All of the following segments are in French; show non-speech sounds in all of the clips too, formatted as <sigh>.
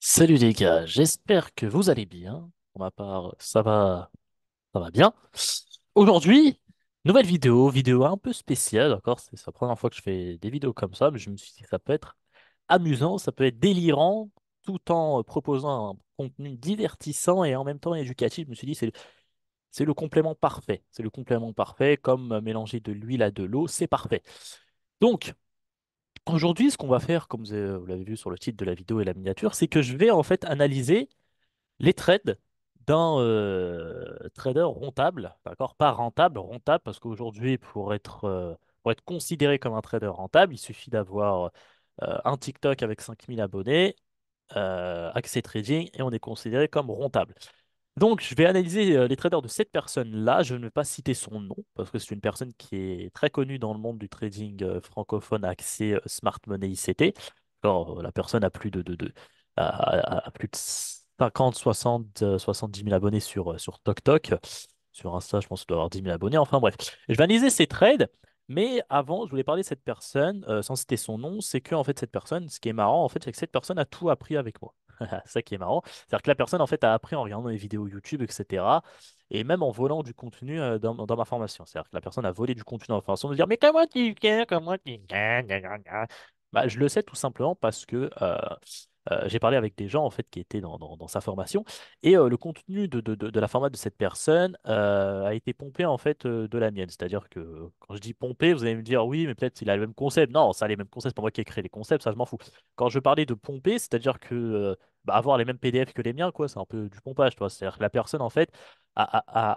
Salut les gars, j'espère que vous allez bien. Pour ma part, ça va, ça va bien. Aujourd'hui, nouvelle vidéo, vidéo un peu spéciale, d'accord? C'est la première fois que je fais des vidéos comme ça, mais je me suis dit que ça peut être amusant, ça peut être délirant, tout en euh, proposant un contenu divertissant et en même temps éducatif. Je me suis dit, c'est, c'est le complément parfait. C'est le complément parfait, comme euh, mélanger de l'huile à de l'eau, c'est parfait. Donc, aujourd'hui, ce qu'on va faire, comme vous avez- vous l'avez vu sur le titre de la vidéo et la miniature, c'est que je vais en fait analyser les trades d'un euh, trader rentable, d'accord? Pas rentable, rentable, parce qu'aujourd'hui, pour être, euh, pour être considéré comme un trader rentable, il suffit d'avoir euh, un TikTok avec 5000 abonnés, accès trading, et on est considéré comme rentable. Donc, je vais analyser euh, les traders de cette personne-là. Je ne vais pas citer son nom, parce que c'est une personne qui est très connue dans le monde du trading euh, francophone accès euh, Smart Money ICT. La personne a plus de, de, de- a, a- a plus de 50, 60, euh, 70 000 abonnés sur, sur TokTok. Sur Insta, je pense qu'il doit avoir 10 000 abonnés. Enfin bref, je vais analyser ses trades. Mais avant, je voulais parler de cette personne, sans citer son nom, c'est que en fait cette personne, ce qui est marrant, en fait, c'est que cette personne a tout appris avec moi. <laughs> Ça qui est marrant. C'est-à-dire que la personne, en fait, a appris en regardant des vidéos YouTube, etc. Et même en volant du contenu euh, dans, ma formation. C'est-à-dire que la personne a volé du contenu dans ma formation, de dire, mais comment tu fais, comment tu. Bah, je le sais tout simplement parce que euh, j'ai parlé avec des gens en fait qui étaient dans, dans- sa formation et euh, le contenu de, de, de, la format de cette personne euh, a été pompé en fait euh, de la mienne. C'est-à-dire que quand je dis pompé, vous allez me dire oui, mais peut-être il a le même concept. Non, ça a les mêmes concepts, c'est pas moi qui ai créé les concepts, ça je m'en fous. Quand je parlais de pomper, c'est-à-dire que euh, bah, avoir les mêmes PDF que les miens, quoi, c'est un peu du pompage, tu vois. C'est-à-dire que la personne, en fait, a, a,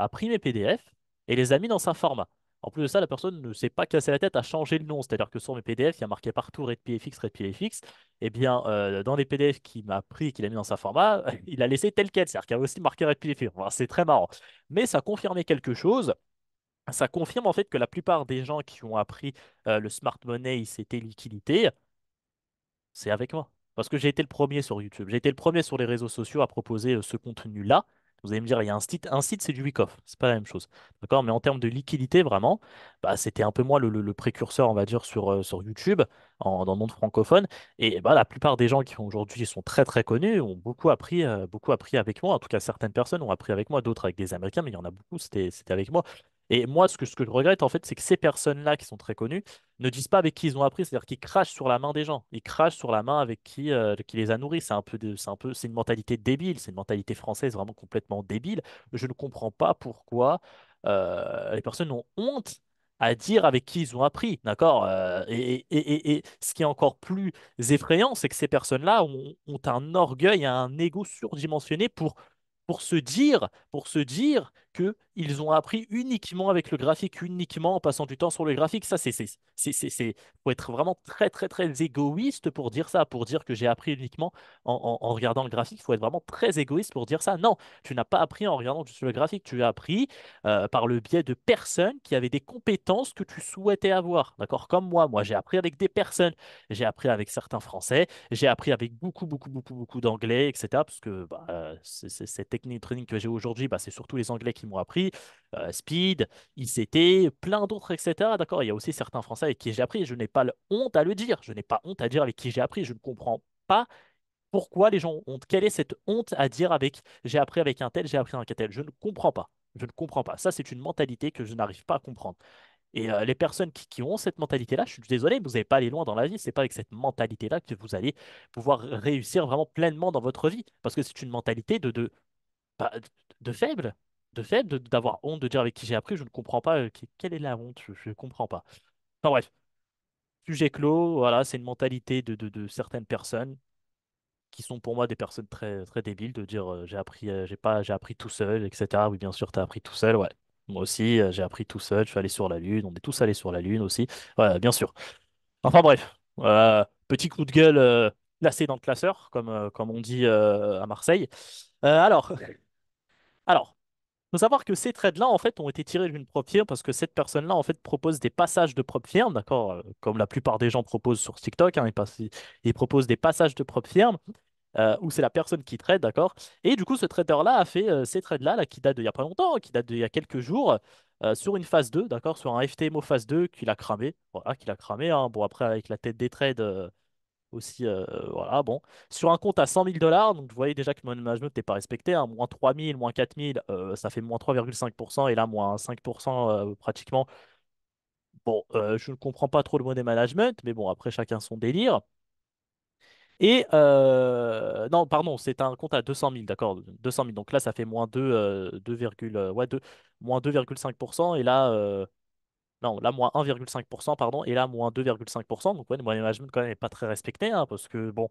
a, a- pris mes PDF et les a mis dans sa format. En plus de ça, la personne ne s'est pas cassé la tête à changer le nom. C'est-à-dire que sur mes PDF, il y a marqué partout RedPFX, RedPFX. Eh bien, euh, dans les PDF qu'il m'a pris, qu'il a mis dans sa format, <laughs> il a laissé tel quel. C'est-à-dire qu'il y a aussi marqué RedPFX. Enfin, c'est très marrant. Mais ça confirmait quelque chose. Ça confirme en fait que la plupart des gens qui ont appris euh, le smart money, c'était liquidité, c'est avec moi. Parce que j'ai été le premier sur YouTube. J'ai été le premier sur les réseaux sociaux à proposer euh, ce contenu-là. Vous allez me dire, il y a un site, un site, c'est du week-off. C'est pas la même chose. D'accord? Mais en termes de liquidité, vraiment, bah, c'était un peu moi le, précurseur, on va dire, sur, euh, sur YouTube, dans le monde francophone. Et bah, la plupart des gens qui aujourd'hui sont très très connus ont beaucoup appris, euh, beaucoup appris avec moi. En tout cas, certaines personnes ont appris avec moi, d'autres avec des Américains, mais il y en a beaucoup, c'était avec moi. Et moi, ce que, je regrette, en fait, c'est que ces personnes-là qui sont très connues, ne disent pas avec qui ils ont appris, c'est-à-dire qu'ils crachent sur la main des gens. Ils crachent sur la main avec qui, euh, qui les a nourris. C'est un peu, c'est un peu, c'est une mentalité débile, c'est une mentalité française vraiment complètement débile. Je ne comprends pas pourquoi euh, les personnes ont honte à dire avec qui ils ont appris, d'accord? Euh, et, et- et- et ce qui est encore plus effrayant, c'est que ces personnes-là ont, ont un orgueil, un ego surdimensionné pour pour se dire, pour se dire que ils ont appris uniquement avec le graphique, uniquement en passant du temps sur le graphique. Ça, c'est, c'est, faut être vraiment très, très, très égoïste pour dire ça, pour dire que j'ai appris uniquement en, regardant le graphique. Il faut être vraiment très égoïste pour dire ça. Non, tu n'as pas appris en regardant juste le graphique. Tu as appris euh, par le biais de personnes qui avaient des compétences que tu souhaitais avoir. D'accord? Comme moi. Moi, j'ai appris avec des personnes. J'ai appris avec certains Français. J'ai appris avec beaucoup, beaucoup, beaucoup, beaucoup d'anglais, etc. Parce que bah, euh, c'est- c'est- cette technique de training que j'ai aujourd'hui, bah, c'est surtout les Anglais qui m'ont appris. Euh, Speed, ICT, plein d'autres, etc. D'accord? Il y a aussi certains Français avec qui j'ai appris. Je n'ai pas honte à le dire. Je n'ai pas honte à dire avec qui j'ai appris. Je ne comprends pas pourquoi les gens ont. Quelle est cette honte à dire avec j'ai appris avec un tel, j'ai appris avec un tel. Je ne comprends pas. Je ne comprends pas. Ça, c'est une mentalité que je n'arrive pas à comprendre. Et euh, les personnes qui, qui ont cette mentalité-là, je suis désolé, vous n'allez pas aller loin dans la vie. C'est pas avec cette mentalité-là que vous allez pouvoir réussir vraiment pleinement dans votre vie. Parce que c'est une mentalité de, de, bah, de faible. De de- d'avoir honte de dire avec qui j'ai appris. Je ne comprends pas. euh, quelle est la honte? Je ne comprends pas. Enfin bref, sujet clos. Voilà, c'est une mentalité de, certaines personnes qui sont pour moi des personnes très, très débiles de dire euh, j'ai appris, euh, j'ai pas, j'ai appris tout seul, etc. Oui, bien sûr, tu as appris tout seul. Ouais. Moi aussi, j'ai appris tout seul. Je suis allé sur la Lune. On est tous allés sur la Lune aussi. Ouais, bien sûr. Enfin bref, petit coup de gueule placé dans le classeur, comme, comme on dit à Marseille. Alors, alors, faut savoir que ces trades-là, en fait, ont été tirés d'une propre firme parce que cette personne-là, en fait, propose des passages de propre firme, d'accord? euh, Comme la plupart des gens proposent sur TikTok, hein, ils, proposent des passages de propre firme euh, où c'est la personne qui trade, d'accord? Et du coup, ce trader-là a fait euh, ces trades-là, là, qui datent d'il y a pas longtemps, qui datent d'il y a quelques jours, sur une phase 2, d'accord? Sur un FTMO phase 2 qu'il a cramé. Voilà, qu'il a cramé. hein. Bon, après, avec la tête des trades. Aussi. euh, voilà, bon. Sur un compte à 100 000 dollars, donc vous voyez déjà que money management n'est pas respecté. hein, moins 3 000, moins 4 000, euh, ça fait moins 3,5%, et là, moins 5% euh, pratiquement. Bon, je ne comprends pas trop le money management, mais bon, après, chacun son délire. Et non, pardon, c'est un compte à 200 000, d'accord, 200 000. Donc là, ça fait moins 2, euh, 2, virgule- euh, ouais, 2 moins 2,5%. Et là, non, là, moins 1,5%, pardon. Et là, moins 2,5%. Donc ouais, le money management, quand même, n'est pas très respecté. hein, parce que, bon,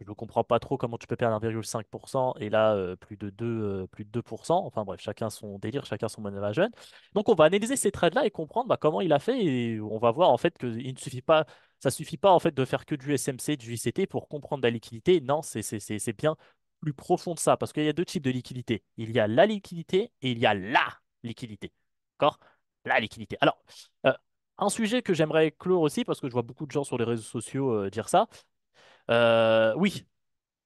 je ne comprends pas trop comment tu peux perdre 1,5% et là euh, plus de 2, euh, plus de 2%. Enfin bref, chacun son délire, chacun son management. Donc on va analyser ces trades-là et comprendre bah, comment il a fait et on va voir en fait que il ne suffit pas, ça suffit pas en fait de faire que du SMC, du ICT pour comprendre la liquidité. Non, c'est bien plus profond de ça parce qu'il y a deux types de liquidité. Il y a la liquidité et il y a la liquidité. D'accord? La liquidité. Alors, euh, un sujet que j'aimerais clore aussi parce que je vois beaucoup de gens sur les réseaux sociaux euh, dire ça. Euh, oui,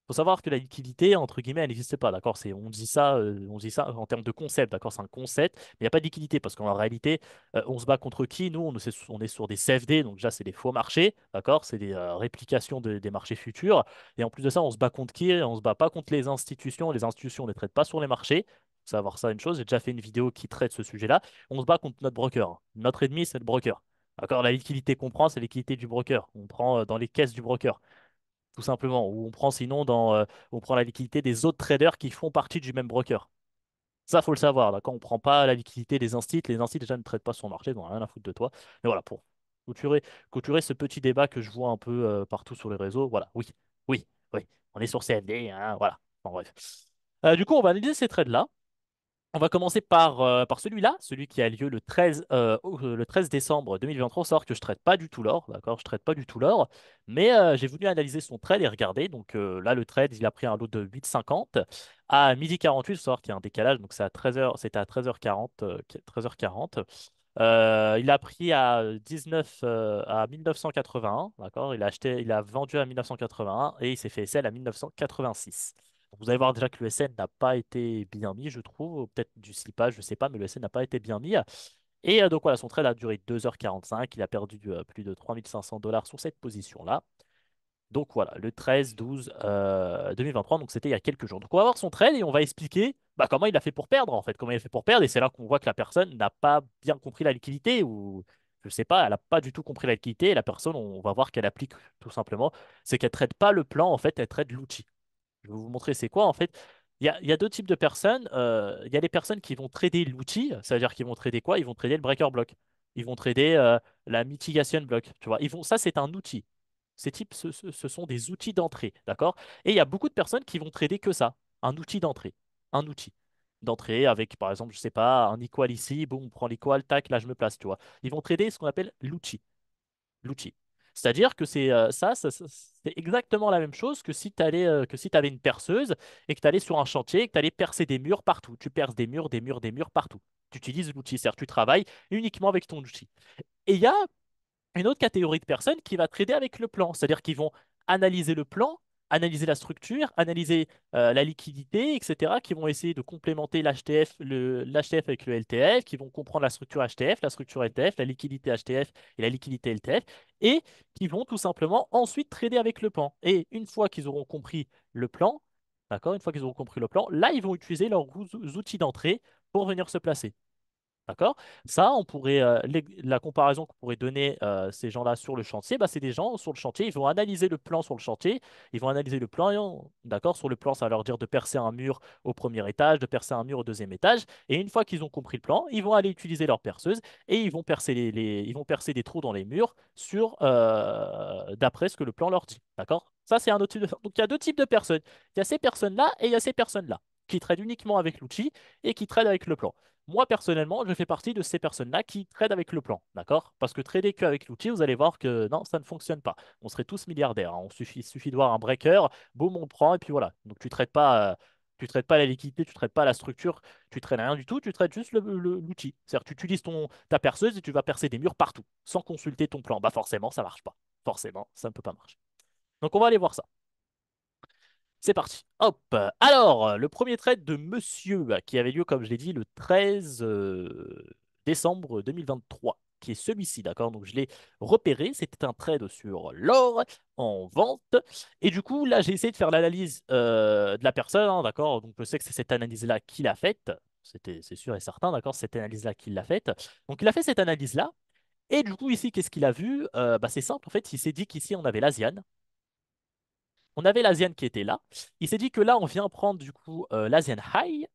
faut savoir que la liquidité, entre guillemets, elle n'existe pas, d'accord? C'est, on dit ça, euh, on dit ça en termes de concept, d'accord? C'est un concept, mais il n'y a pas de liquidité parce qu'en réalité, euh, on se bat contre qui? Nous, on, est sur des CFD, donc déjà, c'est des faux marchés, d'accord? C'est des euh, réplications de- des marchés futurs. Et en plus de ça, on se bat contre qui? On se bat pas contre les institutions. Les institutions, on ne les traite pas sur les marchés. Faut savoir ça, une chose. J'ai déjà fait une vidéo qui traite ce sujet-là. On se bat contre notre broker. Notre ennemi, c'est le broker. D'accord? La liquidité qu'on prend, c'est la liquidité du broker. On prend euh, dans les caisses du broker tout simplement. Ou on prend sinon dans, euh, on prend la liquidité des autres traders qui font partie du même broker. Ça, faut le savoir. D'accord? On prend pas la liquidité des instituts. Les instituts déjà ne traitent pas sur marché, n'ont rien à foutre de toi. Mais voilà, pour clôturer ce petit débat que je vois un peu euh, partout sur les réseaux. Voilà, oui, oui, oui. On est sur CFD, hein, voilà. Bon, bref. Euh, du coup, on va analyser ces trades-là. On va commencer par, euh, par celui-là, celui qui a lieu le 13, euh, euh, le 13 décembre 2023. Au savoir que je traite pas du tout l'or, d'accord? Je traite pas du tout l'or, mais j'ai voulu analyser son trade et regarder. Donc là, le trade, il a pris un lot de 8,50 à midi 48. Il faut savoir qu'il y a un décalage, donc c'est à 13h, c'était à 13h40. euh, 13h40. Euh, il a pris à 19, euh, à 1981, d'accord? Il a acheté, il a vendu à 1981 et il s'est fait SL à 1986. Vous allez voir déjà que le SN n'a pas été bien mis, je trouve, ou peut-être du slippage, je ne sais pas, mais le SN n'a pas été bien mis. Et euh, donc voilà, son trade a duré 2h45, il a perdu euh, plus de 3500 dollars sur cette position-là. Donc voilà, le 13-12 euh, 2023, donc c'était il y a quelques jours. Donc on va voir son trade et on va expliquer bah, comment il a fait pour perdre en fait, comment il a fait pour perdre. Et c'est là qu'on voit que la personne n'a pas bien compris la liquidité ou je sais pas, elle n'a pas du tout compris la liquidité. Et la personne, on va voir qu'elle applique tout simplement, c'est qu'elle ne trade pas le plan en fait, elle trade l'outil. Je vais vous montrer c'est quoi en fait. Il y a, deux types de personnes. Euh, il y a les personnes qui vont trader l'outil, ça veut dire qu'ils vont trader quoi? Ils vont trader le breaker block. Ils vont trader euh, la mitigation block. Tu ça c'est un outil. Ces types, ce, sont des outils d'entrée, d'accord? Et il y a beaucoup de personnes qui vont trader que ça, un outil d'entrée, un outil d'entrée avec, par exemple, je sais pas, un equal ici, boum, on prend l'equal, tac, là je me place, tu vois? Ils vont trader ce qu'on appelle l'outil l'outil. C'est-à-dire que c'est euh, ça, ça- c'est exactement la même chose que si tu que si avais une perceuse et que tu allais sur un chantier et que tu allais percer des murs partout. Tu perces des murs, des murs, des murs partout. Tu utilises l'outil, c'est-à-dire tu travailles uniquement avec ton outil. Et il y a une autre catégorie de personnes qui va trader avec le plan, c'est-à-dire qu'ils vont analyser le plan, analyser la structure, analyser euh, la liquidité, etc., qui vont essayer de complémenter l'HTF, avec le LTF, qui vont comprendre la structure HTF, la structure LTF, la liquidité HTF et la liquidité LTF, et qui vont tout simplement ensuite trader avec le plan. Et une fois qu'ils auront compris le plan, d'accord, une fois qu'ils auront compris le plan, là, ils vont utiliser leurs ou- outils d'entrée pour venir se placer. D'accord? Ça, on pourrait, euh, la comparaison qu'on pourrait donner euh, ces gens-là sur le chantier, bah, c'est des gens sur le chantier, ils vont analyser le plan sur le chantier, ils vont analyser le plan, d'accord? Sur le plan, ça va leur dire de percer un mur au premier étage, de percer un mur au deuxième étage, et une fois qu'ils ont compris le plan, ils vont aller utiliser leur perceuse et ils vont percer les, les- ils vont percer des trous dans les murs sur, euh, d'après ce que le plan leur dit. D'accord? Ça, c'est un autre type de... Donc, il y a deux types de personnes. Il y a ces personnes-là et il y a ces personnes-là qui traitent uniquement avec l'outil et qui traitent avec le plan. Moi, personnellement, je fais partie de ces personnes-là qui tradent avec le plan, d'accord? Parce que trader qu'avec l'outil, vous allez voir que non, ça ne fonctionne pas. On serait tous milliardaires. hein. On suffit, il suffit de voir un breaker, boum, on prend, et puis voilà. Donc tu traites pas, euh, tu traites pas la liquidité, tu traites pas la structure, tu traites rien du tout, tu traites juste l'outil. C'est-à-dire tu utilises ton, ta perceuse et tu vas percer des murs partout, sans consulter ton plan. Bah forcément, ça marche pas. Forcément, ça ne peut pas marcher. Donc on va aller voir ça. C'est parti. Hop. Alors, le premier trade de Monsieur, qui avait lieu, comme je l'ai dit, le 13 euh, décembre 2023. qui est celui-ci, d'accord? Donc je l'ai repéré, c'était un trade sur l'or en vente. Et du coup, là, j'ai essayé de faire l'analyse euh, de la personne, hein, d'accord? Donc je sais que c'est cette analyse-là qu'il a faite. C'était, c'est sûr et certain, d'accord? Cette analyse-là qu'il l'a faite. Donc il a fait cette analyse-là. Et du coup, ici, qu'est-ce qu'il a vu? Euh, bah, c'est simple, en fait, il s'est dit qu'ici, on avait l'Asian. On avait l'Asian qui était là. Il s'est dit que là, on vient prendre du coup euh, High.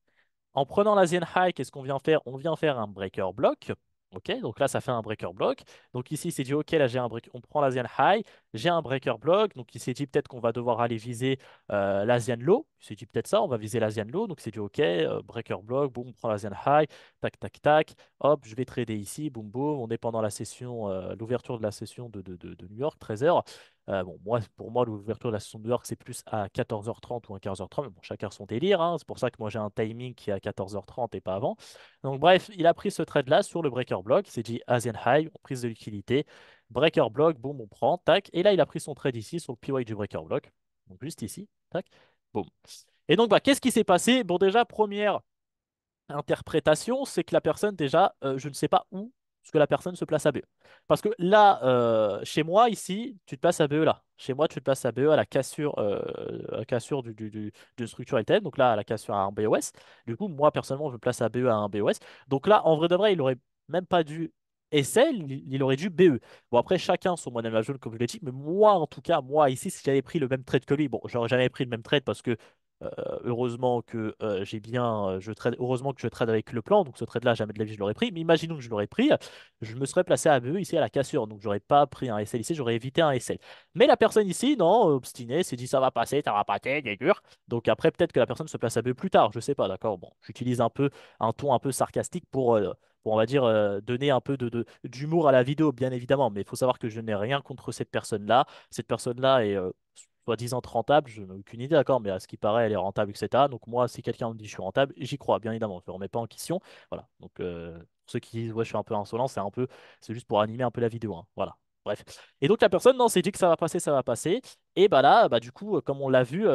En prenant l'Asian High, qu'est-ce qu'on vient faire? On vient faire un breaker block. Ok, donc là, ça fait un breaker block. Donc ici, il s'est dit, ok, là, j'ai un break... on prend l'Asian High, j'ai un breaker block. Donc il s'est dit peut-être qu'on va devoir aller viser euh, l'Asian Low. Il s'est dit peut-être ça, on va viser l'Asian Low. Donc il s'est dit, ok, euh, breaker block, boum, on prend l'Asian High, tac, tac, tac. Hop, je vais trader ici, boum, boum. On est pendant la session, euh, l'ouverture de la session de, de, de, New York, 13h. Euh, bon, moi, pour moi, l'ouverture de la session de New York, c'est plus à 14h30 ou à 15h30. Mais bon, chacun son délire. hein. C'est pour ça que moi, j'ai un timing qui est à 14h30 et pas avant. Donc, bref, il a pris ce trade-là sur le breaker block. Il s'est dit Asian High, prise de liquidité. Breaker block, boum, on prend, tac. Et là, il a pris son trade ici sur le PY du breaker block. Donc, juste ici, tac, boum. Et donc, bah, qu'est-ce qui s'est passé? Bon, déjà, première interprétation, c'est que la personne, déjà, euh, je ne sais pas où que la personne se place à BE. Parce que là, euh, chez moi, ici, tu te places à BE là. Chez moi, tu te places à BE à la cassure, euh, à cassure du, du, du-. Donc là, à la cassure à un BOS. Du coup, moi, personnellement, je me place à BE à un BOS. Donc là, en vrai de vrai, il aurait même pas dû SL, il, aurait dû BE. Bon, après, chacun son modèle jaune, comme je l'ai dit. Mais moi, en tout cas, moi, ici, si j'avais pris le même trade que lui, bon, j'aurais jamais pris le même trade parce que euh, heureusement que euh, j'ai bien, euh, je trade, heureusement que je trade avec le plan, donc ce trade-là, jamais de la vie je l'aurais pris. Mais imaginons que je l'aurais pris, je me serais placé à BE ici à la cassure, donc j'aurais pas pris un SL ici, j'aurais évité un SL. Mais la personne ici, non, obstinée, s'est dit ça va passer, ça va passer, c'est dur. Donc après, peut-être que la personne se place à BE plus tard, je sais pas, d'accord? Bon, j'utilise un peu un ton un peu sarcastique pour, pour on va dire, euh, donner un peu d'humour à la vidéo, bien évidemment. Mais il faut savoir que je n'ai rien contre cette personne-là. Cette personne-là est euh, soi-disant rentable, je n'ai aucune idée, d'accord, mais à ce qui paraît, elle est rentable, etc. Donc moi, si quelqu'un me dit je suis rentable, j'y crois, bien évidemment, je ne remets pas en question. Voilà, donc euh, ceux qui disent ouais, je suis un peu insolent, c'est un peu, c'est juste pour animer un peu la vidéo, hein. Voilà, bref. Et donc la personne, non, s'est dit que ça va passer, ça va passer. Et bah là, bah du coup, comme on l'a vu,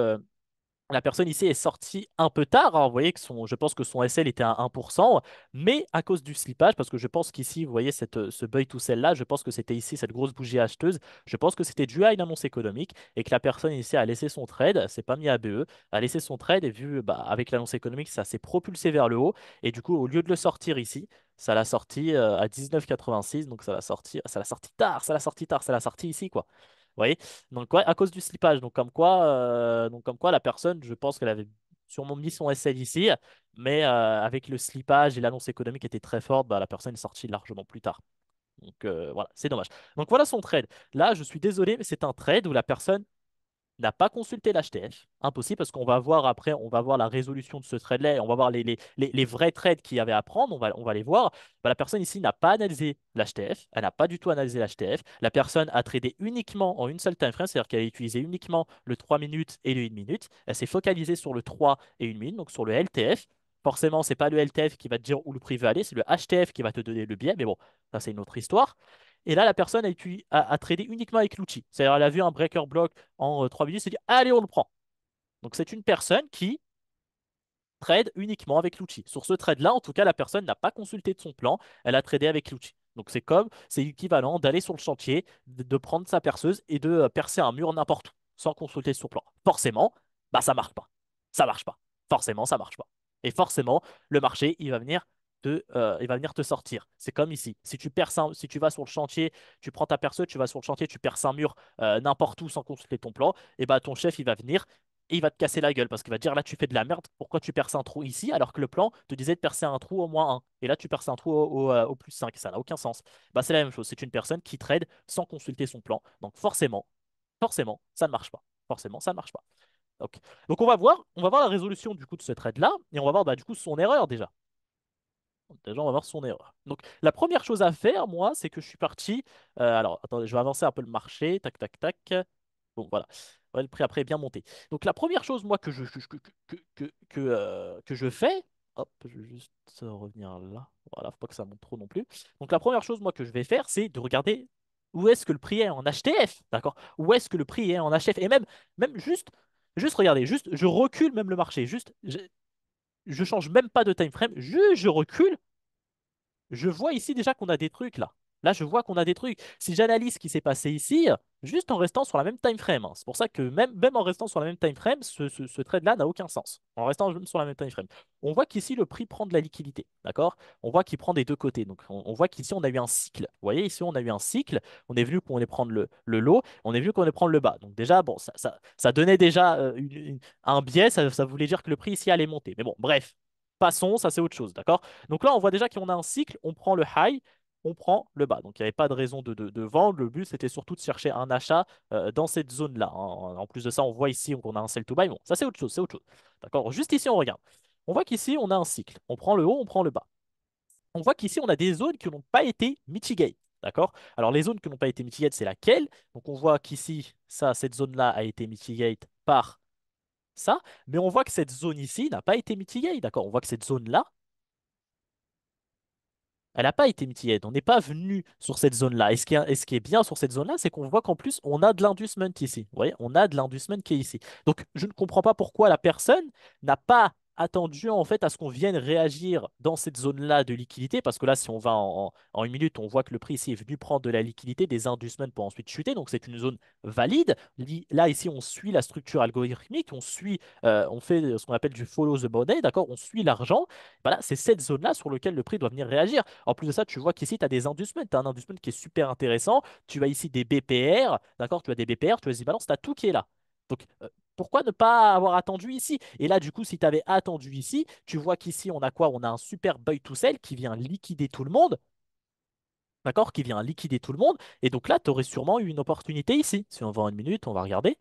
la personne ici est sortie un peu tard. hein. Vous voyez que je pense que son SL était à 1%, mais à cause du slippage, parce que je pense qu'ici, vous voyez ce buy to sell là, je pense que c'était ici cette grosse bougie acheteuse. Je pense que c'était dû à une annonce économique et que la personne ici a laissé son trade, c'est pas mis à BE, a laissé son trade et vu bah, avec l'annonce économique, ça s'est propulsé vers le haut. Et du coup, au lieu de le sortir ici, ça l'a sorti euh, à 19,86, donc ça l'a sorti, ça l'a sorti tard, ça l'a sorti tard, ça l'a sorti ici, quoi. Voyez? Donc ouais, à cause du slippage. Donc comme quoi, euh, donc comme quoi la personne, je pense qu'elle avait sûrement mis son SL ici, mais euh, avec le slippage et l'annonce économique était très forte, bah, la personne est sortie largement plus tard. Donc euh, voilà, c'est dommage. Donc voilà son trade. Là, je suis désolé, mais c'est un trade où la personne n'a pas consulté l'HTF. Impossible parce qu'on va voir après, on va voir la résolution de ce trade-là et on va voir les, les, les, vrais trades qu'il y avait à prendre, on va, les voir. Bah, la personne ici n'a pas analysé l'HTF, elle n'a pas du tout analysé l'HTF. La personne a tradé uniquement en une seule time frame, c'est-à-dire qu'elle a utilisé uniquement le 3 minutes et le 1 minute. Elle s'est focalisée sur le 3 et 1 minute, donc sur le LTF. Forcément, c'est pas le LTF qui va te dire où le prix va aller, c'est le HTF qui va te donner le biais, mais bon, ça c'est une autre histoire. Et là, la personne a, a- tradé uniquement avec l'outil. C'est-à-dire, elle a vu un breaker block en euh, 3 minutes, elle s'est dit, allez, on le prend. Donc, c'est une personne qui trade uniquement avec l'outil. Sur ce trade-là, en tout cas, la personne n'a pas consulté de son plan, elle a tradé avec l'outil. Donc, c'est comme, c'est équivalent d'aller sur le chantier, de, de prendre sa perceuse et de euh, percer un mur n'importe où, sans consulter son plan. Forcément, bah, ça marche pas. Ça marche pas. Forcément, ça marche pas. Et forcément, le marché, il va venir euh, il va venir te sortir. C'est comme ici. Si tu perces un- si tu vas sur le chantier, tu prends ta perceuse, tu vas sur le chantier, tu perces un mur euh, n'importe où sans consulter ton plan, et bah ton chef, il va venir et il va te casser la gueule parce qu'il va te dire là, tu fais de la merde, pourquoi tu perces un trou ici alors que le plan te disait de percer un trou au moins un? Et là, tu perces un trou au, euh, plus 5. Ça n'a aucun sens. Bah, c'est la même chose. C'est une personne qui trade sans consulter son plan. Donc forcément, forcément, ça ne marche pas. Forcément, ça ne marche pas. Donc, on va voir, on va voir la résolution du coup de ce trade-là et on va voir bah, du coup son erreur déjà. Déjà, on va voir son erreur. Donc, la première chose à faire, moi, c'est que je suis parti. euh, alors, attendez, je vais avancer un peu le marché. Tac, tac, tac. Bon, voilà. Ouais, le prix après est bien monté. Donc, la première chose, moi, que je, que, que, que, euh, que je fais. Hop, je vais juste revenir là. Voilà, faut pas que ça monte trop non plus. Donc, la première chose, moi, que je vais faire, c'est de regarder où est-ce que le prix est en HTF. D'accord? Où est-ce que le prix est en HTF. Et même, même juste, juste regardez, juste, je recule même le marché. Juste, je, change même pas de time frame. Je recule. Je vois ici déjà qu'on a des trucs là. Là, je vois qu'on a des trucs. Si j'analyse ce qui s'est passé ici, juste en restant sur la même time frame, hein, c'est pour ça que même, même en restant sur la même time frame, ce, ce- trade-là n'a aucun sens. En restant sur la même time frame. On voit qu'ici, le prix prend de la liquidité. D'accord? On voit qu'il prend des deux côtés. Donc, on, voit qu'ici, on a eu un cycle. Vous voyez, ici, on a eu un cycle. On est venu qu'on allait prendre le, le low. On est venu qu'on allait prendre le bas. Donc, déjà, bon, ça, ça, ça donnait déjà euh, un biais. Ça, ça voulait dire que le prix ici allait monter. Mais bon, bref. Passons, ça c'est autre chose, d'accord? Donc là, on voit déjà qu'on a un cycle, on prend le high, on prend le bas. Donc il n'y avait pas de raison de, de- vendre. Le but, c'était surtout de chercher un achat euh, dans cette zone-là. hein. En, plus de ça, on voit ici qu'on a un sell to buy. Bon, ça c'est autre chose, c'est autre chose. D'accord? Juste ici, on regarde. On voit qu'ici, on a un cycle. On prend le haut, on prend le bas. On voit qu'ici, on a des zones qui n'ont pas été mitigate. D'accord? Alors les zones qui n'ont pas été mitigate, c'est laquelle? Donc on voit qu'ici, ça, cette zone-là a été mitigate par ça. Mais on voit que cette zone ici n'a pas été mitigate. D'accord? On voit que cette zone-là, elle n'a pas été mitigée. On n'est pas venu sur cette zone-là. Et ce et ce qui est bien sur cette zone-là, c'est qu'on voit qu'en plus, on a de l'inducement ici. Vous voyez, on a de l'inducement qui est ici. Donc, je ne comprends pas pourquoi la personne n'a pas attendu en fait à ce qu'on vienne réagir dans cette zone-là de liquidité. Parce que là, si on va en, une minute, on voit que le prix ici est venu prendre de la liquidité, des inducements pour ensuite chuter. Donc, c'est une zone valide. Li- Là, ici, on suit la structure algorithmique, on suit, euh, on fait ce qu'on appelle du follow the money, d'accord? On suit l'argent. Voilà, c'est cette zone-là sur laquelle le prix doit venir réagir. En plus de ça, tu vois qu'ici, tu as des inducements. Tu as un inducement qui est super intéressant. Tu as ici des BPR, d'accord? Tu as des BPR, tu as des balances, tu as tout qui est là. Donc, euh, pourquoi ne pas avoir attendu ici? Et là, du coup, si tu avais attendu ici, tu vois qu'ici, on a quoi? On a un super buy to sell qui vient liquider tout le monde, d'accord? Qui vient liquider tout le monde. Et donc là, tu aurais sûrement eu une opportunité ici. Si on va en une minute, on va regarder.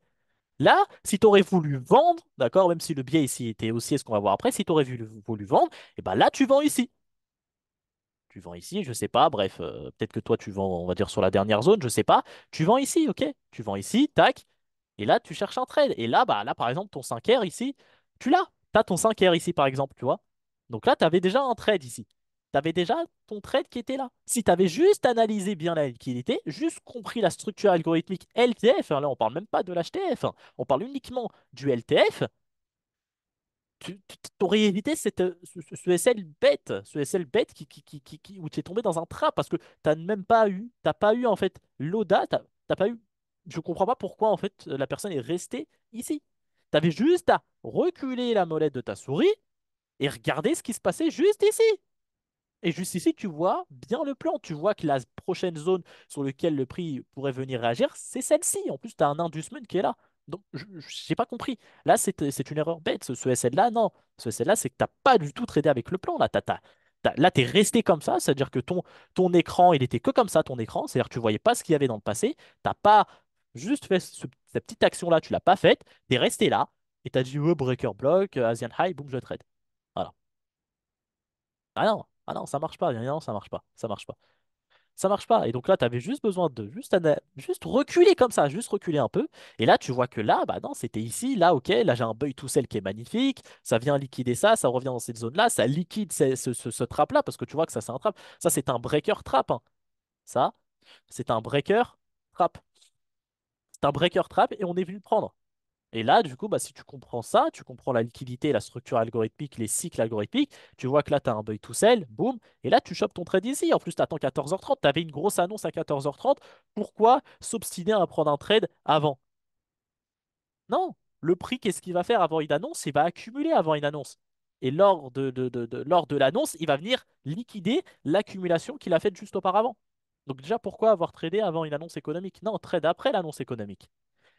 Là, si tu aurais voulu vendre, d'accord, même si le biais ici était aussi ce qu'on va voir après, si tu aurais voulu, vendre, et ben là, tu vends ici. Tu vends ici, je sais pas, bref, euh, peut-être que toi tu vends, on va dire sur la dernière zone, je sais pas. Tu vends ici, ok? Tu vends ici, tac, et là tu cherches un trade. Et là, bah là par exemple, ton 5R ici, tu l'as. Tu as ton 5R ici par exemple, tu vois. Donc là, tu avais déjà un trade ici. Tu avais déjà ton trade qui était là. Si tu avais juste analysé bien la liquidité, juste compris la structure algorithmique LTF, hein, là on parle même pas de l'HTF, hein, on parle uniquement du LTF, tu aurais évité cette, euh, ce, SL bête, ce SL bête qui, qui, qui, qui- où tu es tombé dans un trap parce que t'as même pas eu, t'as pas eu en fait l'audace, t'as t'as pas eu. Je comprends pas pourquoi en fait la personne est restée ici. T'avais juste à reculer la molette de ta souris et regarder ce qui se passait juste ici. Et juste ici, tu vois bien le plan. Tu vois que la prochaine zone sur laquelle le prix pourrait venir réagir, c'est celle-ci. En plus, tu as un inducement qui est là. Donc, je n'ai pas compris. Là, c'est une erreur bête. Ce, ce SL-là, non. Ce SL-là, c'est que tu n'as pas du tout tradé avec le plan. Là, tu es resté comme ça. C'est-à-dire que ton, ton écran, il était que comme ça, ton écran. C'est-à-dire que tu voyais pas ce qu'il y avait dans le passé. Tu n'as pas juste fait ce- cette petite action-là, tu l'as pas faite. Tu es resté là. Et tu as dit, oh, breaker block, euh, Asian high, boum, je trade. Voilà. Ah non, ah non, ça marche pas. Non, ça marche pas. Ça marche pas. Ça marche pas. Et donc là, tu avais juste besoin de juste, juste reculer comme ça, juste reculer un peu. Et là, tu vois que là, bah non, c'était ici, là, ok, là j'ai un buy to sell qui est magnifique, ça vient liquider ça, ça revient dans cette zone-là, ça liquide ce, ce, ce- ce trap-là, parce que tu vois que ça c'est un trap. Ça, c'est un breaker trap. hein. Ça, c'est un breaker trap. Breaker trap et on est venu le prendre. Et là, du coup, bah, si tu comprends ça, tu comprends la liquidité, la structure algorithmique, les cycles algorithmiques, tu vois que là, tu as un buy to sell, boum, et là, tu chopes ton trade ici. En plus, tu attends 14h30, tu avais une grosse annonce à 14h30. Pourquoi s'obstiner à prendre un trade avant? Non, le prix, qu'est-ce qu'il va faire avant une annonce? Il va accumuler avant une annonce. Et lors de- lors de l'annonce, il va venir liquider l'accumulation qu'il a faite juste auparavant. Donc déjà, pourquoi avoir tradé avant une annonce économique? Non, trade après l'annonce économique.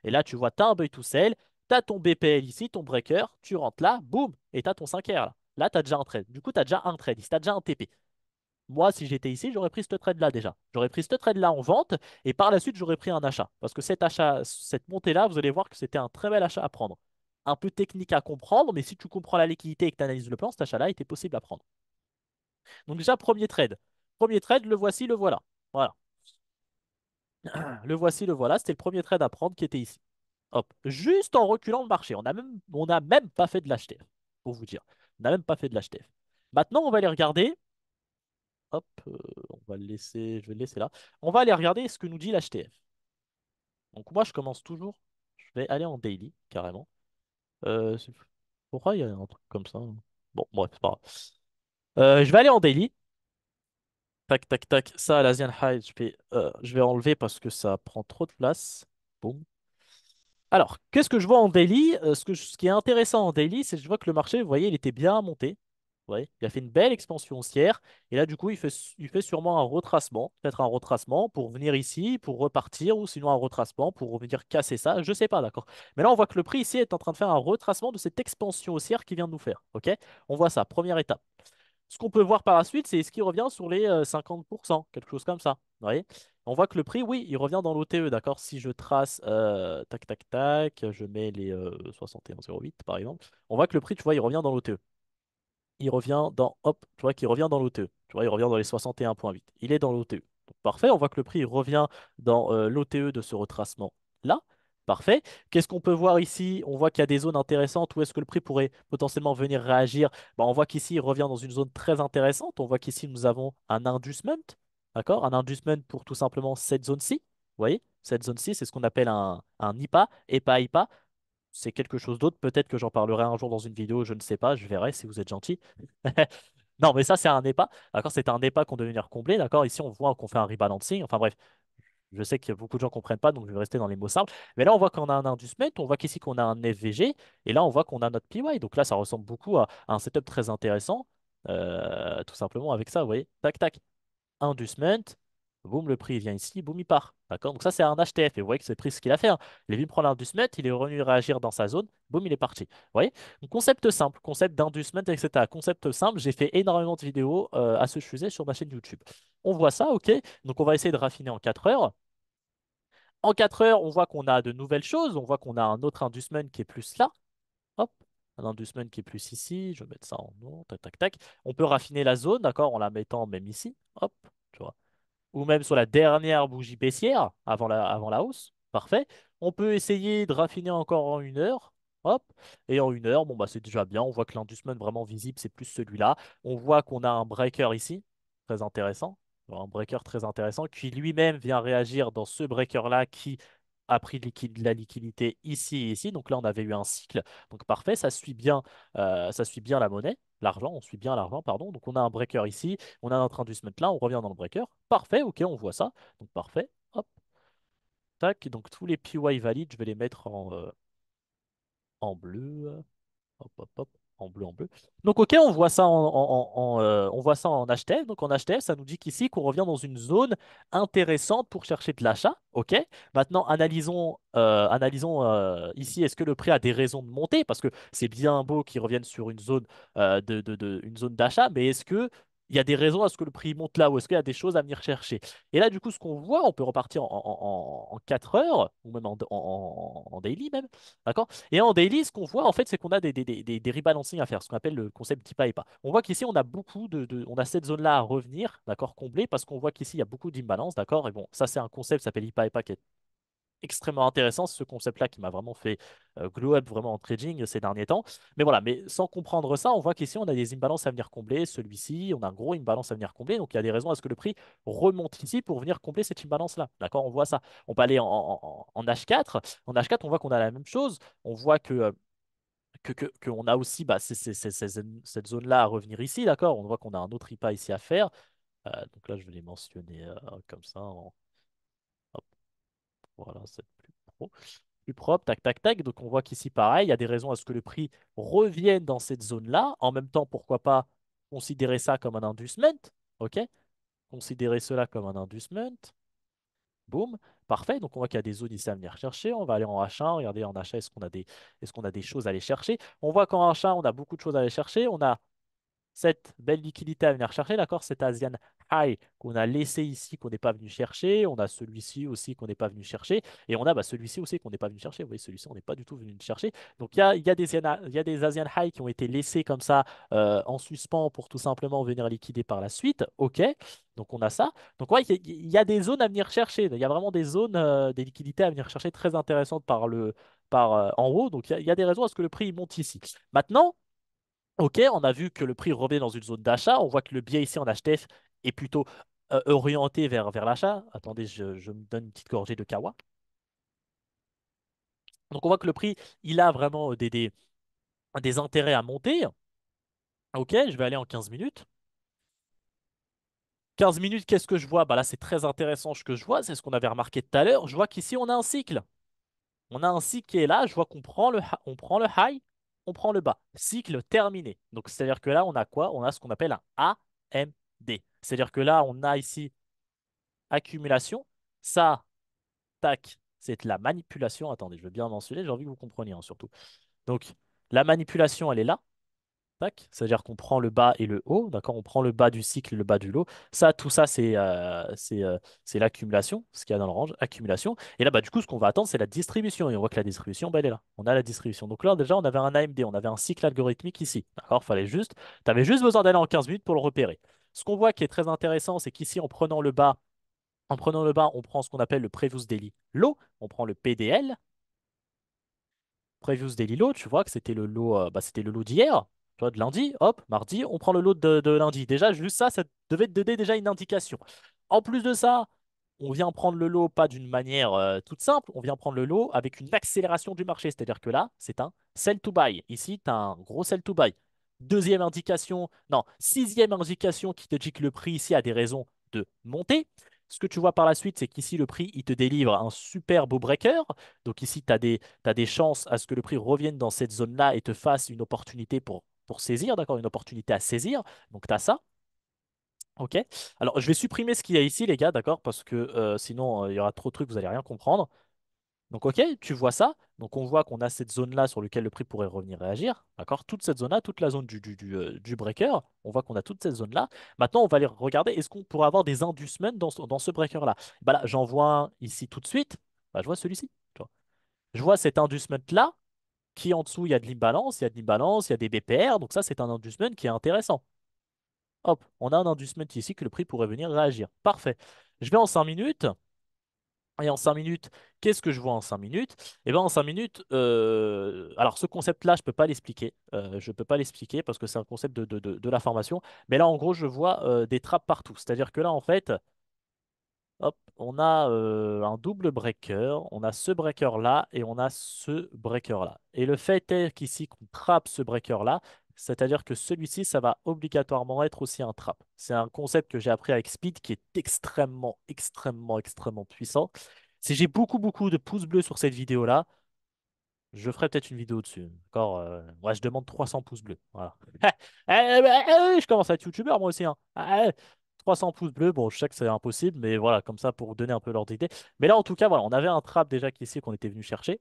Et là, tu vois, tu as un buy to sell, tu as ton BPL ici, ton breaker, tu rentres là, boum, et tu as ton 5R là. Là, tu as déjà un trade. Du coup, tu as déjà un trade tu as déjà un TP. Moi, si j'étais ici, j'aurais pris ce trade-là déjà. J'aurais pris ce trade-là en vente et par la suite, j'aurais pris un achat. Parce que cet achat, cette montée-là, vous allez voir que c'était un très bel achat à prendre. Un peu technique à comprendre, mais si tu comprends la liquidité et que tu analyses le plan, cet achat-là était possible à prendre. Donc déjà, premier trade. Premier trade, le voici, le voilà. Voilà. <clears throat> Le voici, le voilà. C'était le premier trade à prendre qui était ici. Hop. Juste en reculant le marché. On n'a même, même pas fait de l'HTF, pour vous dire. On n'a même pas fait de l'HTF. Maintenant, on va aller regarder. Hop, euh, on va le laisser, je vais le laisser là. On va aller regarder ce que nous dit l'HTF. Donc moi, je commence toujours. Je vais aller en daily, carrément. Euh, pourquoi il y a un truc comme ça? hein? Bon, bref, c'est pas grave. Euh, je vais aller en daily. Tac, tac, tac. Ça, l'Asian High, je vais, euh, je vais enlever parce que ça prend trop de place. Boum. Alors, qu'est-ce que je vois en daily? Euh, ce que ce qui est intéressant en daily, c'est que je vois que le marché, vous voyez, il était bien monté. Voyez, il a fait une belle expansion haussière. Et là, du coup, il fait, il fait sûrement un retracement. Peut-être un retracement pour venir ici, pour repartir, ou sinon un retracement pour revenir casser ça. Je sais pas, d'accord. Mais là, on voit que le prix ici est en train de faire un retracement de cette expansion haussière qu'il vient de nous faire. OK? On voit ça, première étape. Ce qu'on peut voir par la suite, c'est ce qui revient sur les euh, 50%, quelque chose comme ça. Vous voyez? On voit que le prix, oui, il revient dans l'OTE, d'accord? Si je trace, euh, tac, tac, tac, je mets les euh, 61,08 par exemple, on voit que le prix, tu vois, il revient dans l'OTE il revient dans, hop, tu vois qu'il revient dans l'OTE. Tu vois, il revient dans les 61.8. Il est dans l'OTE. Parfait, on voit que le prix revient dans euh, l'OTE de ce retracement-là. Parfait. Qu'est-ce qu'on peut voir ici? On voit qu'il y a des zones intéressantes. Où est-ce que le prix pourrait potentiellement venir réagir? Bah, on voit qu'ici, il revient dans une zone très intéressante. On voit qu'ici, nous avons un inducement. D'accord? Un inducement pour tout simplement cette zone-ci. Vous voyez? Cette zone-ci, c'est ce qu'on appelle un, un IPA, EPA-IPA c'est quelque chose d'autre. Peut-être que j'en parlerai un jour dans une vidéo, je ne sais pas, je verrai si vous êtes gentil. <laughs> Non, mais ça, c'est un EPA. D'accord, c'est un EPA qu'on doit venir combler. D'accord, ici, on voit qu'on fait un rebalancing. Enfin bref, je sais que beaucoup de gens ne comprennent pas, donc je vais rester dans les mots simples. Mais là, on voit qu'on a un inducement, on voit qu'ici qu'on a un FVG, et là, on voit qu'on a notre PY. Donc là, ça ressemble beaucoup à, un setup très intéressant. Euh, tout simplement avec ça, vous voyez. Tac, tac inducement, boum, le prix vient ici, boum, il part. D'accord? Donc ça, c'est un HTF. Et vous voyez que c'est le prix ce qu'il a fait. hein. Venu prendre l'inducement, il est revenu réagir dans sa zone, boum, il est parti. Vous voyez? Donc, concept simple, concept d'inducement, etc. Concept simple, j'ai fait énormément de vidéos euh, à ce sujet sur ma chaîne YouTube. On voit ça, ok? Donc on va essayer de raffiner en 4 heures. En 4 heures, on voit qu'on a de nouvelles choses. On voit qu'on a un autre inducement qui est plus là. Hop. Un inducement qui est plus ici. Je vais mettre ça en non. Tac, tac, tac. On peut raffiner la zone, d'accord, en la mettant même ici. Hop. Tu vois ou même sur la dernière bougie baissière avant la, hausse. Parfait. On peut essayer de raffiner encore en une heure. Hop. Et en une heure, bon bah c'est déjà bien. On voit que l'inducement vraiment visible, c'est plus celui-là. On voit qu'on a un breaker ici, très intéressant. Un breaker très intéressant qui lui-même vient réagir dans ce breaker-là qui a pris de liquide- de la liquidité ici et ici. Donc là, on avait eu un cycle. Donc parfait, ça suit bien, euh, ça suit bien la monnaie, l'argent, on suit bien l'argent, pardon. Donc on a un breaker ici, on a notre inducement là, on revient dans le breaker. Parfait, ok, on voit ça. Donc parfait, hop, tac. Donc tous les PY valides, je vais les mettre en, euh, en bleu. Hop, hop, hop, en bleu, en bleu. Donc, ok, on voit ça en, en- euh, on voit ça en. Donc, en HTF, ça nous dit qu'ici, qu'on revient dans une zone intéressante pour chercher de l'achat. Ok? Maintenant, analysons, euh, analysons euh, ici, est-ce que le prix a des raisons de monter? Parce que c'est bien beau qu'il revienne sur une zone de, de- de- une zone d'achat, mais est-ce que il y a des raisons à ce que le prix monte là ou est-ce qu'il y a des choses à venir chercher? Et là, du coup, ce qu'on voit, on peut repartir en, en, en- en 4 heures ou même en, daily même. D'accord? Et en daily, ce qu'on voit, en fait, c'est qu'on a des, des, des, des- des rebalancing à faire, ce qu'on appelle le concept d'IPA EPA. On voit qu'ici, on a beaucoup de, on a cette zone-là à revenir, d'accord, combler, parce qu'on voit qu'ici, il y a beaucoup d'imbalance, d'accord? Et bon, ça, c'est un concept qui s'appelle IPA EPA qui est extrêmement intéressant. Ce concept-là qui m'a vraiment fait euh, glow up vraiment en trading ces derniers temps. Mais voilà, mais sans comprendre ça, on voit qu'ici, on a des imbalances à venir combler. Celui-ci, on a un gros imbalance à venir combler. Donc, il y a des raisons à ce que le prix remonte ici pour venir combler cette imbalance-là. D'accord? On voit ça. On peut aller en, en- en H4. En H4, on voit qu'on a la même chose. On voit que euh, que, que, a aussi bah, cette zone-là à revenir ici, d'accord? On voit qu'on a un autre IPA ici à faire. Euh, donc là, je vais les mentionner euh, comme ça. en- voilà, c'est plus pro, plus propre, tac, tac, tac. Donc on voit qu'ici, pareil, il y a des raisons à ce que le prix revienne dans cette zone-là. En même temps, pourquoi pas considérer ça comme un inducement, ok? Considérer cela comme un inducement. Boum, parfait. Donc on voit qu'il y a des zones ici à venir chercher. On va aller en H1. Regardez en H1, est-ce qu'on a des, est-ce qu'on a des choses à aller chercher? On voit qu'en H1, on a beaucoup de choses à aller chercher. On a cette belle liquidité à venir chercher, d'accord? Cet Asian High qu'on a laissé ici, qu'on n'est pas venu chercher. On a celui-ci aussi qu'on n'est pas venu chercher. Et on a bah, celui-ci aussi qu'on n'est pas venu chercher. Vous voyez, celui-ci, on n'est pas du tout venu le chercher. Donc il y a, des, Asian- High qui ont été laissés comme ça euh, en suspens pour tout simplement venir liquider par la suite. OK. Donc on a ça. Donc ouais, il y, a des zones à venir chercher. Il y a vraiment des zones, euh, des liquidités à venir chercher très intéressantes par le, par, euh, en haut. Donc il y, y a des raisons à ce que le prix monte ici. Maintenant, Ok, on a vu que le prix revient dans une zone d'achat. On voit que le biais ici en HTF est plutôt euh, orienté vers, l'achat. Attendez, je, me donne une petite gorgée de kawa. Donc on voit que le prix, il a vraiment des, des, intérêts à monter. Ok, je vais aller en 15 minutes. 15 minutes, qu'est-ce que je vois? Bah là, c'est très intéressant ce que je vois. C'est ce qu'on avait remarqué tout à l'heure. Je vois qu'ici, on a un cycle. On a un cycle qui est là. Je vois qu'on prend prend le high, on prend le bas. Cycle terminé. Donc, c'est-à-dire que là, on a quoi? On a ce qu'on appelle un AMD. C'est-à-dire que là, on a ici accumulation. Ça, tac, c'est la manipulation. Attendez, je veux bien mentionner. J'ai envie que vous compreniez hein, surtout. Donc, la manipulation, elle est là. C'est-à-dire qu'on prend le bas et le haut, d'accord? On prend le bas du cycle le bas du lot. Ça, tout ça, c'est euh, euh, l'accumulation, ce qu'il y a dans l'orange, accumulation. Et là, bah, du coup, ce qu'on va attendre, c'est la distribution. Et on voit que la distribution, bah, elle est là. On a la distribution. Donc là, déjà, on avait un AMD, on avait un cycle algorithmique ici. D'accord? Fallait juste, tu avais juste besoin d'aller en 15 minutes pour le repérer. Ce qu'on voit qui est très intéressant, c'est qu'ici, en prenant le bas, en prenant le bas, on prend ce qu'on appelle le Previous Daily Low, on prend le PDL, Previous Daily Low, tu vois que c'était le lot, euh, bah, c'était le lot d'hier, tu vois, de lundi, hop, mardi, on prend le lot de, lundi. Déjà, juste ça, ça devait te donner déjà une indication. En plus de ça, on vient prendre le lot pas d'une manière euh, toute simple, on vient prendre le lot avec une accélération du marché. C'est-à-dire que là, c'est un sell to buy. Ici, tu as un gros sell to buy. Deuxième indication, non, sixième indication qui te dit que le prix ici a des raisons de monter. Ce que tu vois par la suite, c'est qu'ici, le prix, il te délivre un super beau breaker. Donc ici, tu as des chances à ce que le prix revienne dans cette zone-là et te fasse une opportunité pour, pour saisir, d'accord? Une opportunité à saisir. Donc tu as ça. Ok. Alors, je vais supprimer ce qu'il y a ici, les gars, d'accord? Parce que euh, sinon, euh, il y aura trop de trucs, vous allez rien comprendre. Donc, ok, tu vois ça. Donc, on voit qu'on a cette zone-là sur laquelle le prix pourrait revenir réagir. D'accord? Toute cette zone-là, toute la zone du, du, du, euh, breaker. On voit qu'on a toute cette zone-là. Maintenant, on va aller regarder, est-ce qu'on pourrait avoir des inducements dans, ce- dans ce breaker-là? Bah là, j'en vois un ici tout de suite. Bah, je vois celui-ci. Je vois cet inducement-là, qui en dessous, il y a de l'imbalance, il y a de l'imbalance, il y a des BPR. Donc, ça, c'est un inducement qui est intéressant. Hop, on a un inducement ici que le prix pourrait venir réagir. Parfait. Je vais en 5 minutes. Et en 5 minutes, qu'est-ce que je vois en 5 minutes? Eh bien, en 5 minutes, euh, alors ce concept-là, je ne peux pas l'expliquer. Euh, je ne peux pas l'expliquer parce que c'est un concept de, de, de- la formation. Mais là, en gros, je vois euh, des trappes partout. C'est-à-dire que là, en fait, Hop, on a euh, un double breaker, on a ce breaker-là et on a ce breaker-là. Et le fait est qu'ici, qu'on trappe ce breaker-là, c'est-à-dire que celui-ci, ça va obligatoirement être aussi un trap. C'est un concept que j'ai appris avec Speed qui est extrêmement, extrêmement, extrêmement puissant. Si j'ai beaucoup, beaucoup de pouces bleus sur cette vidéo-là, je ferai peut-être une vidéo dessus. D'accord? euh, je demande 300 pouces bleus. Voilà. <laughs> Eh, eh, eh, je commence à être youtubeur moi aussi. hein. Ah, eh, 300 pouces bleus, bon, je sais que c'est impossible, mais voilà, comme ça pour donner un peu l'ordre d'idée. Mais là, en tout cas, voilà, on avait un trap déjà qui ici qu'on était venu chercher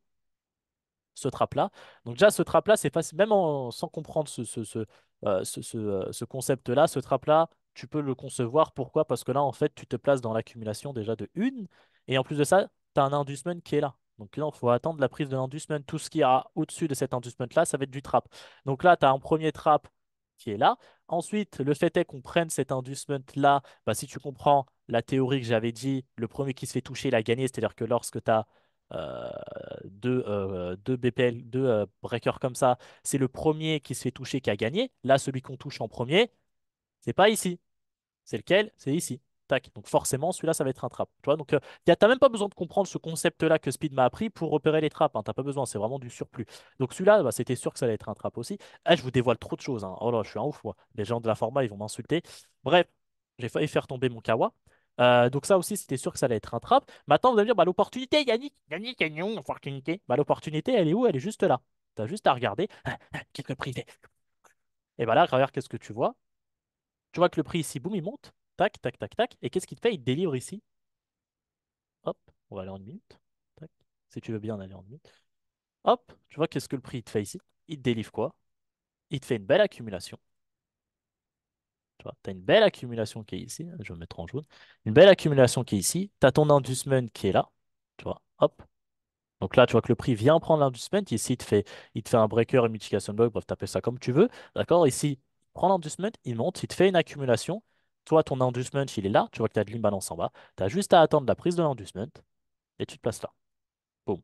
ce trap-là. Donc déjà, ce trap-là, c'est facile, même en- sans comprendre ce, ce, ce, euh, ce, euh, ce concept-là, ce trap-là, tu peux le concevoir. Pourquoi? Parce que là, en fait, tu te places dans l'accumulation déjà de une, et en plus de ça, tu as un inducement qui est là. Donc là, il faut attendre la prise de l'inducement. Tout ce qui y a au-dessus de cet inducement-là, ça va être du trap. Donc là, tu as un premier trap qui est là. Ensuite, le fait est qu'on prenne cet inducement-là, bah, si tu comprends la théorie que j'avais dit, le premier qui se fait toucher, il a gagné. C'est-à-dire que lorsque tu as deux, euh, deux BPL, deux euh, breakers comme ça, c'est le premier qui se fait toucher qui a gagné. Là, celui qu'on touche en premier, c'est pas ici. C'est lequel? C'est ici. Tac. Donc forcément, celui-là, ça va être un trap. Tu vois, donc, euh, t'as même pas besoin de comprendre ce concept-là que Speed m'a appris pour repérer les trappes. Hein. T'as pas besoin, c'est vraiment du surplus. Donc celui-là, bah, c'était sûr que ça allait être un trap aussi. Ah, je vous dévoile trop de choses. hein. Oh là, je suis un ouf, moi. Les gens de la format, ils vont m'insulter. Bref, j'ai failli faire tomber mon kawa. Euh, donc ça aussi, c'était sûr que ça allait être un trap. Maintenant, vous allez me dire, bah, l'opportunité, Yannick, Yannick, Yannick, l'opportunité. Bah, l'opportunité, elle est où? Elle est juste là. T'as juste à regarder. <laughs> Quelques privés. Et bah là, regarde, qu'est-ce que tu vois? Tu vois que le prix ici, boum, il monte. Tac, tac, tac, tac. Et qu'est-ce qu'il te fait? Il te délivre ici. Hop, on va aller en une minute. Tac. Si tu veux bien aller en une minute. Hop, tu vois qu'est-ce que le prix te fait ici? Il te délivre quoi? Il te fait une belle accumulation. Tu vois, tu as une belle accumulation qui est ici. Je vais me mettre en jaune. Une belle accumulation qui est ici. Tu as ton inducement qui est là. Tu vois, hop. Donc là, tu vois que le prix vient prendre l'inducement. Ici, il te fait, il te fait un breaker, une mitigation block. Bref, taper ça comme tu veux. D'accord? Ici, il prend l'inducement, il monte, il te fait une accumulation. Toi, ton inducement, il est là. Tu vois que tu as de l'imbalance en bas. Tu as juste à attendre la prise de l'inducement et tu te places là. Boum.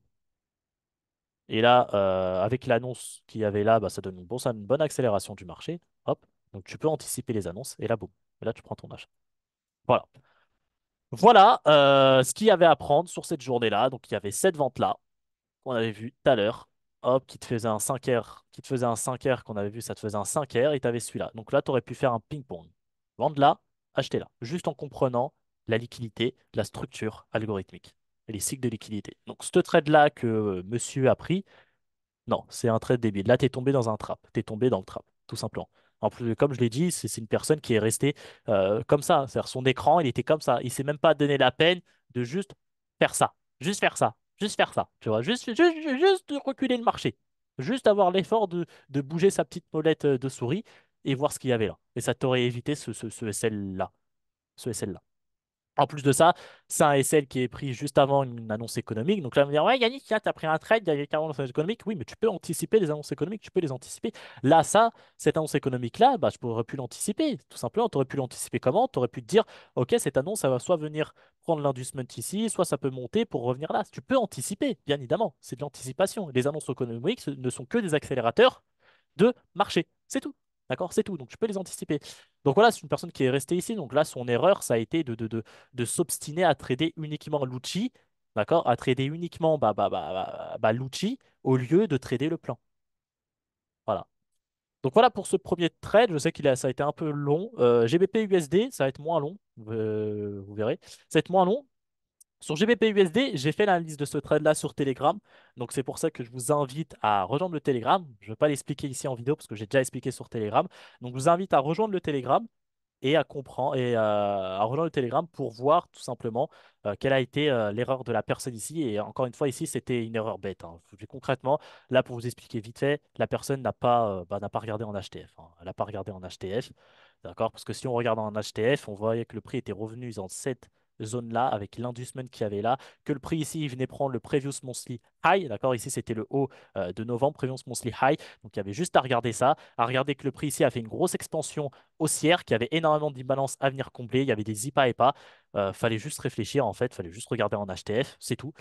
Et là, euh, avec l'annonce qu'il y avait là, bah, ça donne une, bon- ça, une bonne accélération du marché. Hop. Donc tu peux anticiper les annonces. Et là, boum. Et là, tu prends ton achat. Voilà. Voilà euh, ce qu'il y avait à prendre sur cette journée-là. Donc il y avait cette vente-là qu'on avait vu tout à l'heure. Hop, qui te faisait un 5R, qui te faisait un 5R qu'on avait vu, ça te faisait un 5R et tu avais celui-là. Donc là, tu aurais pu faire un ping-pong. Vendre là, achetez-la. Juste en comprenant la liquidité, la structure algorithmique les cycles de liquidité. Donc, ce trade-là que euh, monsieur a pris, non, c'est un trade débile. Là, tu es tombé dans un trap. Tu es tombé dans le trap, tout simplement. En plus, comme je l'ai dit, c'est une personne qui est restée euh, comme ça. C'est-à-dire, son écran, il était comme ça. Il s'est même pas donné la peine de juste faire ça. Juste faire ça. Juste faire ça. Tu vois, juste, juste, juste reculer le marché. Juste avoir l'effort de, de bouger sa petite molette euh, de souris et voir ce qu'il y avait là. Et ça t'aurait évité ce, ce, SL-là. Ce SL-là. En plus de ça, c'est un SL qui est pris juste avant une annonce économique. Donc là, on va dire, ouais, Yannick, tu as pris un trade il y a avant l'annonce économique. Oui, mais tu peux anticiper les annonces économiques, tu peux les anticiper. Là, ça, cette annonce économique-là, bah, je pourrais pu l'anticiper. Tout simplement, tu aurais pu l'anticiper comment? Tu aurais pu te dire, OK, cette annonce, ça va soit venir prendre l'inducement ici, soit ça peut monter pour revenir là. Tu peux anticiper, bien évidemment. C'est de l'anticipation. Les annonces économiques ne sont que des accélérateurs de marché. C'est tout. D'accord? C'est tout. Donc, tu peux les anticiper. Donc voilà, c'est une personne qui est restée ici. Donc là, son erreur, ça a été de, de, de, de s'obstiner à trader uniquement Lucci, d'accord? À trader uniquement bah, bah, bah, bah, bah, Lucci au lieu de trader le plan. Voilà. Donc voilà pour ce premier trade. Je sais a, ça a été un peu long. Euh, GBP USD, ça va être moins long. Euh, vous verrez. Ça va être moins long. Sur GBP USD, j'ai fait l'analyse de ce trade-là sur Telegram. Donc c'est pour ça que je vous invite à rejoindre le Telegram. Je ne vais pas l'expliquer ici en vidéo parce que j'ai déjà expliqué sur Telegram. Donc je vous invite à rejoindre le Telegram et à comprendre et euh, rejoindre le Telegram pour voir tout simplement euh, quelle a été euh, l'erreur de la personne ici. Et encore une fois, ici, c'était une erreur bête. hein. Concrètement, là, pour vous expliquer vite fait, la personne n'a pas, regardé en HTF. hein. Elle n'a pas regardé en HTF. D'accord? Parce que si on regarde en HTF, on voyait que le prix était revenu dans cette zone-là avec l'inducement qu'il y avait là, que le prix ici, il venait prendre le previous monthly high. D'accord? Ici, c'était le haut de novembre, previous monthly high. Donc, il y avait juste à regarder ça, à regarder que le prix ici a fait une grosse expansion haussière, qui avait énormément d'imbalance à venir combler. Il y avait des IPA et pas. Euh, fallait juste réfléchir en fait, fallait juste regarder en HTF, c'est tout.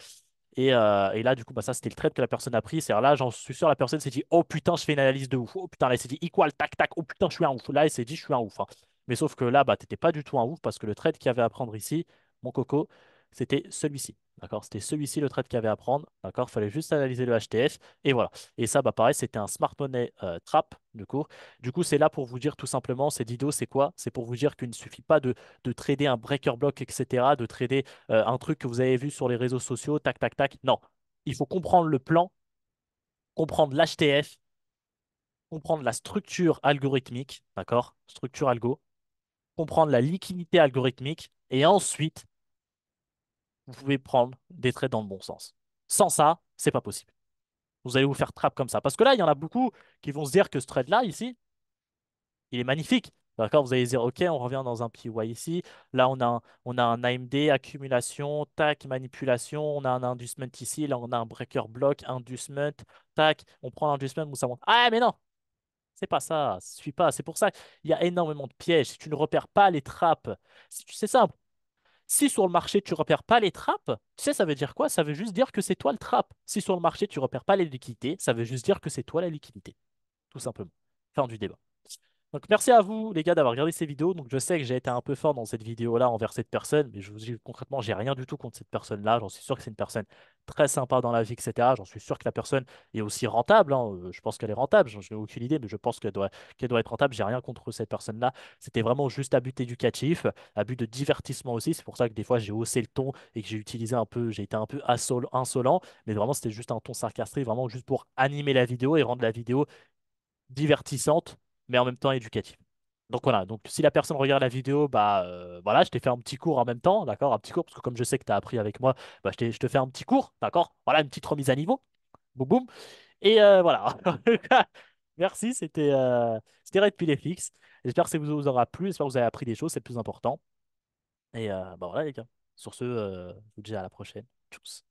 Et, euh, et là, du coup, bah, ça c'était le trade que la personne a pris. C'est-à-dire là, j'en suis sûr, la personne s'est dit Oh putain, je fais une analyse de ouf. Oh putain, là, elle s'est dit equal, tac, tac. Oh putain, je suis un ouf. Là, elle s'est dit Je suis un ouf. hein. Mais sauf que là, bah, t'étais pas du tout un ouf parce que le trade qu'il y avait à prendre ici, mon coco, c'était celui-ci. D'accord? C'était celui-ci le trade qu'il y avait à prendre. D'accord? Fallait juste analyser le HTF. Et voilà. Et ça, bah, pareil, c'était un smart money euh, trap, du coup. Du coup, c'est là pour vous dire tout simplement, cette vidéo, c'est quoi? C'est pour vous dire qu'il ne suffit pas de, de trader un breaker block, etc., de trader euh, un truc que vous avez vu sur les réseaux sociaux, tac, tac, tac. Non, il faut comprendre le plan, comprendre l'HTF, comprendre la structure algorithmique, d'accord? Structure algo, comprendre la liquidité algorithmique, et ensuite, vous pouvez prendre des trades dans le bon sens. Sans ça, c'est pas possible. Vous allez vous faire trap comme ça. Parce que là, il y en a beaucoup qui vont se dire que ce trade-là, ici, il est magnifique. D'accord? Vous allez dire, OK, on revient dans un PY ici. Là, on a un, on a un AMD, accumulation, tac, manipulation. On a un inducement ici. Là, on a un breaker block, inducement, tac. On prend l'inducement où ça. Ah, mais non! C'est pas ça. Suffit pas. C'est pour ça qu'il y a énormément de pièges. Si tu ne repères pas les trappes, c'est simple. Si sur le marché, tu repères pas les trappes, tu sais, ça veut dire quoi? Ça veut juste dire que c'est toi le trap. Si sur le marché, tu repères pas les liquidités, ça veut juste dire que c'est toi la liquidité. Tout simplement. Fin du débat. Donc merci à vous les gars d'avoir regardé ces vidéos. Donc je sais que j'ai été un peu fort dans cette vidéo-là envers cette personne, mais je vous dis concrètement, j'ai rien du tout contre cette personne-là. J'en suis sûr que c'est une personne très sympa dans la vie, etc. J'en suis sûr que la personne est aussi rentable. hein. Euh, Je pense qu'elle est rentable. Je n'ai aucune idée, mais je pense qu'elle doit, qu'elle doit être rentable. J'ai rien contre cette personne-là. C'était vraiment juste à but éducatif, à but de divertissement aussi. C'est pour ça que des fois j'ai haussé le ton et que j'ai utilisé un peu, j'ai été un peu insolent, mais vraiment c'était juste un ton sarcastique, vraiment juste pour animer la vidéo et rendre la vidéo divertissante, mais en même temps éducative. Donc voilà, donc si la personne regarde la vidéo, bah euh, voilà, je t'ai fait un petit cours en même temps, d'accord? Un petit cours, parce que comme je sais que tu as appris avec moi, bah, je je te fais un petit cours, d'accord? Voilà, une petite remise à niveau. Boum boum. Et euh, voilà. <laughs> Merci, c'était euh, Red Pill FX. J'espère que ça vous aura plu, j'espère que vous avez appris des choses, c'est le plus important. Et euh, bah voilà les gars. Sur ce, je vous dis à la prochaine. Tchuss.